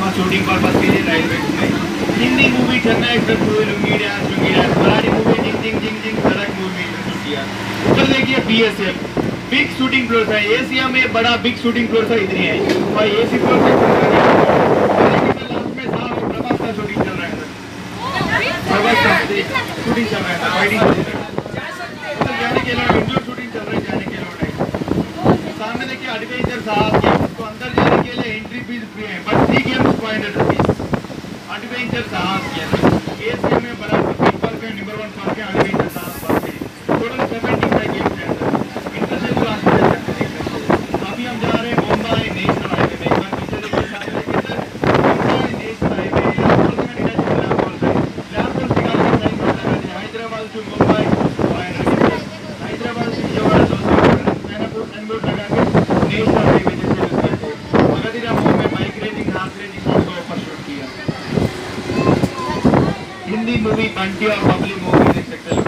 Drama shooting purpose के लिए railway में Hindi movie movie lungi dance lungi dance. Marathi movie जिंग जिंग जिंग जिंग सड़क मूवी में शूट किया। ऊपर देखिए बीएसएफ बिग शूटिंग फ्लोर था। एशिया में बड़ा बिग शूटिंग फ्लोर था, इधर ही और एसी फ्लोर से प्रभास का शूटिंग चल रहा है। शूटिंग चल रहा है। जाने के लिए इंडोर शूटिंग चल रही है, जाने के लिए। सामने देखिए एडवेंचर साहब अंदर जाने के लिए एंट्री फ़ीस फ्री है but three games five hundred rupees adventure साहस के एशिया में बड़ा नंबर पे नंबर वन पार्क है एडवेंचर साहस पार्क है टोटल सेवेंटी फाइव गेम्स है अंदर इंटरनेशनल क्लास में जाके देख सकते हैं अभी हम जा रहे हैं मुंबई नेशनल हाईवे में। एक बार पीछे देखिए सामने देखिए sir Mumbai national highway airport में निकल चुका है। एयरपोर्ट से एयरपोर्ट से गाड़ी साइन करना है। हैदराबाद टू मुंबई हैदराबाद से विजयवाड़ा दो सौ मैनापुर एनबोर्ड लगा के नेशनल हाईवे जैसे यूज़ करते हैं मगधिरा मूव में बाइक रेसिंग हाथ रेसिंग को ऊपर शूट किया हिंदी मूवी बंटी और बबली मूवी देख सकते हैं।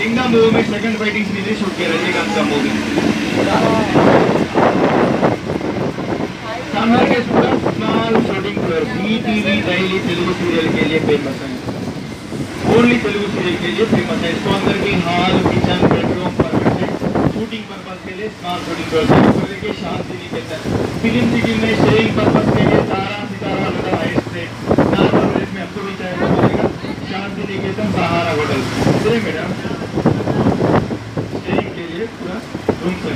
लिंगा मूवी में सेकंड फाइटिंग इधर शूट किया रजनीकांत का मूवी सामने के पूरा small shooting floor B TV daily Telugu serial के लिए फ़ेमस है। ओनली तेलुगु सीरियल के लिए फ़ेमस है। अंदर की hall kitchen bedroom shooting purpose के लिए स्मॉल शूटिंग देखिए शांति निकेतन। फ़िल्म सिटी में शेयरिंग पर्पज के लिए तारा सितारा होटल हाइट से नॉर्मल रेट में आपको भी चाहे तो मिलेगा शांति निकेतन सहारा होटल। चलिए मैडम। शेयरिंग के लिए पूरा रूम है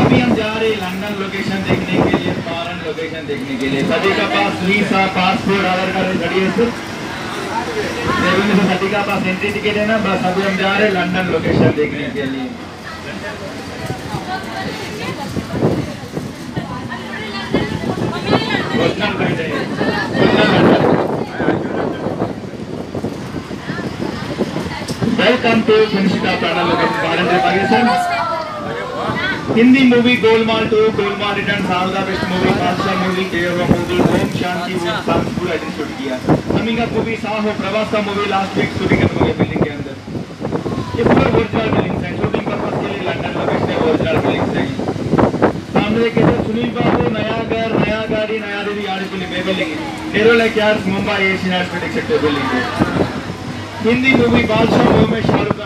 अभी हम जा रहे लंदन लोकेशन देखने के लिए फॉरेन लोकेशन देखने के लिए। सभी का पास visa passport Aadhaar card ready है सर देवेंद्र सर का पास एंट्री टिकट है ना बस अभी हम जा रहे हैं लंदन लोकेशन देखने के लिए ओरिजिनल फ़्लाइट है ओरिजिनल लंदन वेलकम टू फिनिशिता प्लानर लोकेशन फॉरेन ट्रिप आगे sir Hindi movie Golmaal two Golmaal return सावधा best movie Badshah movie Deva movie Om Shanti वो सब पूरा दिन शूट किया। अप मूवी साहो प्रवास का मूवी लास्ट वीक शूटिंग करने हुई बिल्डिंग के अंदर। ये पूरे ओरिजिनल बिल्डिंग्स हैं। शूटिंग पर्पस के लिए लंदन लोकेशन है ओरिजिनल बिल्डिंग्स हैं। सामने देखिए सर सुनील बाबू नया घर नया गाड़ी नया देवी यार बिल्डिंग है। बिल्डिंग नेरोलैक यार्स मुंबई एशियन में सकते हो बिल्डिंग है। हिंदी मूवी बादशाह में शाहरुख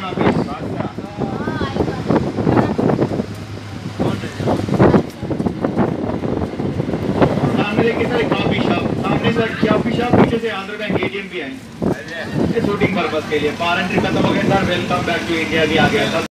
सामने सर कॉफ़ी शॉप सामने सर कॉफ़ी शॉप पीछे से आंध्र बैंक एटीएम भी है ये शूटिंग पर्पस के लिए। पार एंट्री खत्म हो गया sir welcome back to India भी आ गया सर